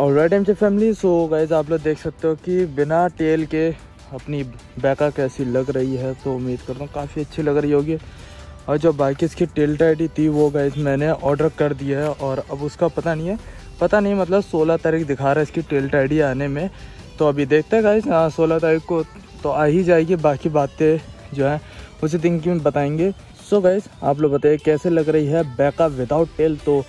Right time से family so guys आप लोग देख सकते हो कि बिना टेल के अपनी बैका कैसी लग रही है तो उम्मीद करता हूँ काफ़ी अच्छी लग रही होगी। और जो बाइक इसकी टेल टाइडी थी, वो गाइज़ मैंने ऑर्डर कर दिया है, और अब उसका पता नहीं है, पता नहीं मतलब सोलह तारीख दिखा रहा है इसकी टेल टाइडी आने में। तो अभी देखते हैं गाइज़ हाँ सोलह तारीख को तो आ ही जाएगी, बाकी बातें जो है, उसी दिन की बताएँगे। सो so गाइज़ आप लोग बताइए कैसे लग रही है बैका विदाउट टेल तो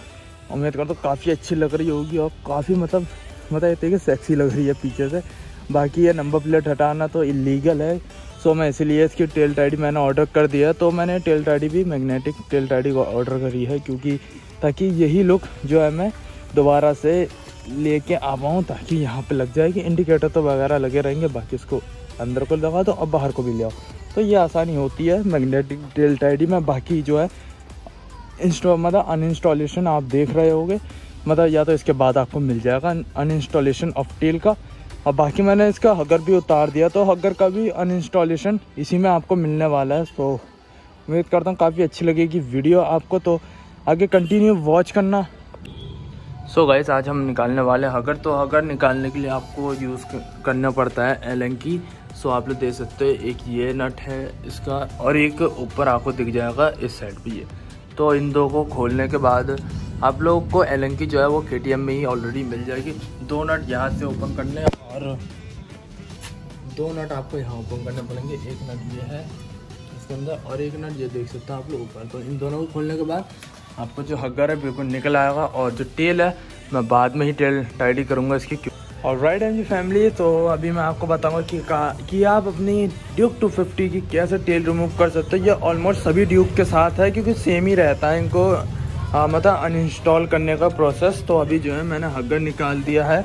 उम्मीद करता हूँ काफ़ी अच्छी लग रही होगी और काफ़ी मतलब मतलब कि सेक्सी लग रही है पीछे से। बाकी ये नंबर प्लेट हटाना तो इलीगल है सो मैं इसीलिए इसकी टेल टाइडी मैंने ऑर्डर कर दिया तो मैंने टेल टाइडी भी मैग्नेटिक टेल टाइडी को ऑर्डर करी है, क्योंकि ताकि यही लुक जो है मैं दोबारा से लेके आ पाऊँ ताकि यहाँ पे लग जाएगी इंडिकेटर तो वगैरह लगे रहेंगे, बाकी इसको अंदर को लगा दो और बाहर को भी ले आओ। तो ये आसानी होती है मैग्नेटिक टेल टाइडी में बाकी जो है इंस्टॉल मतलब अनइंस्टॉलेशन आप देख रहे होगे। मतलब या तो इसके बाद आपको मिल जाएगा अनइंस्टॉलेशन ऑफ़ टेल का। और बाकी मैंने इसका हगर भी उतार दिया तो हगर का भी अनइंस्टॉलेशन इसी में आपको मिलने वाला है। तो उम्मीद करता हूँ काफ़ी अच्छी लगेगी वीडियो आपको। तो आगे कंटिन्यू वॉच करना। सो so गाइस आज हम निकालने वाले हगर। तो हगर निकालने के लिए आपको यूज़ करना पड़ता है एलन की। सो आप लोग देख सकते हो, एक ये नट है इसका, और एक ऊपर आपको दिख जाएगा इस साइड भी है तो इन दो को खोलने के बाद आप लोग को एल की जो है वो के में ही ऑलरेडी मिल जाएगी। दो नट यहाँ से ओपन करने और दो नट आपको यहाँ ओपन करने पड़ेंगे। एक नट ये है इसके अंदर और एक नट ये देख सकते हैं आप लोग ऊपर। तो इन दोनों को खोलने के बाद आपको जो हग्गर है बिल्कुल निकल आएगा और जो टेल है, मैं बाद में ही टेल टाइडी करूँगा इसकी और राइट एम जी फैमिली तो अभी मैं आपको बताऊँगा कि कि आप अपनी ड्यूक 250 की कैसे तेल रिमूव कर सकते हो। ये ऑलमोस्ट सभी ड्यूक के साथ है क्योंकि सेम ही रहता है इनको आ, मतलब अनइंस्टॉल करने का प्रोसेस तो अभी जो है मैंने हगर निकाल दिया है।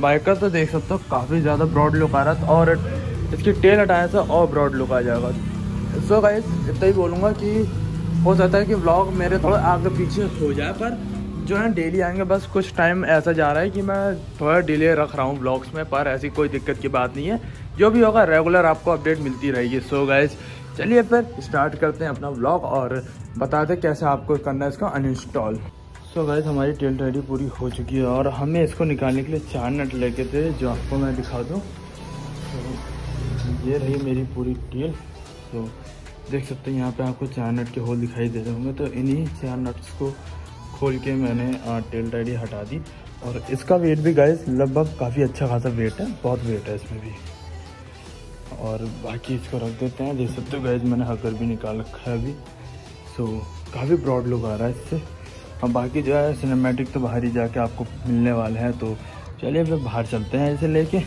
बाइक का तो देख सकते हो काफ़ी ज़्यादा ब्रॉड लुक आ रहा था और इसकी टेल हटाने से और ब्रॉड लुक आ जाएगा। सो गाइस इतना ही बोलूँगा कि हो सकता है कि ब्लॉग मेरे थोड़ा आगे पीछे हो जाए पर जो है डेली आएँगे, बस कुछ टाइम ऐसा जा रहा है कि मैं थोड़ा डिले रख रहा हूँ ब्लॉग्स में, पर ऐसी कोई दिक्कत की बात नहीं है। जो भी होगा रेगुलर आपको अपडेट मिलती रहेगी। सो गाइज़ चलिए फिर स्टार्ट करते हैं अपना ब्लॉग और बताते कैसे आपको करना है इसका अनइंस्टॉल सो गाइज़ हमारी टेल रेडी पूरी हो चुकी है और हमें इसको निकालने के लिए चार नट लेके थे, जो आपको मैं दिखा दूँ। तो ये रही मेरी पूरी टेल तो देख सकते हैं यहाँ पे आपको चार नट के होल दिखाई दे रहे होंगे तो इन्हीं चार नट्स को खोल के मैंने टेल टाइडी हटा दी। और इसका वेट भी गाइस लगभग काफ़ी अच्छा खासा वेट है बहुत वेट है इसमें भी। और बाकी इसको रख देते हैं। देख सकते हो गैस मैंने हकर भी निकाल रखा है अभी। सो काफ़ी ब्रॉड लुक आ रहा है इससे। और बाकी जो है सिनेमेटिक तो बाहर ही जाके आपको मिलने वाले हैं तो चलिए फिर बाहर चलते हैं इसे लेके।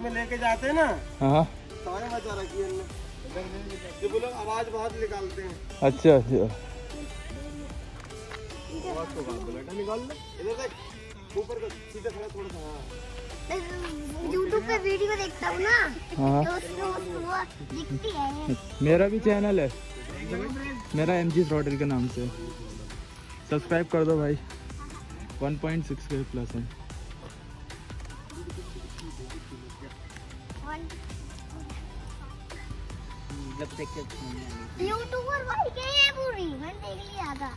में लेके जाते हैं ना। हाँ। ये आवाज़ बहुत निकालते हैं अच्छा अच्छा। यूट्यूब पे वीडियो देखता हूँ ना हाँ। तो दिखती है। मेरा भी चैनल है। मेरा एम जी थ्रॉटल के नाम से। सब्सक्राइब कर दो भाई। 1.6 के प्लस है। यूट्यूबर भाई के पूरी मैंने देख लिया था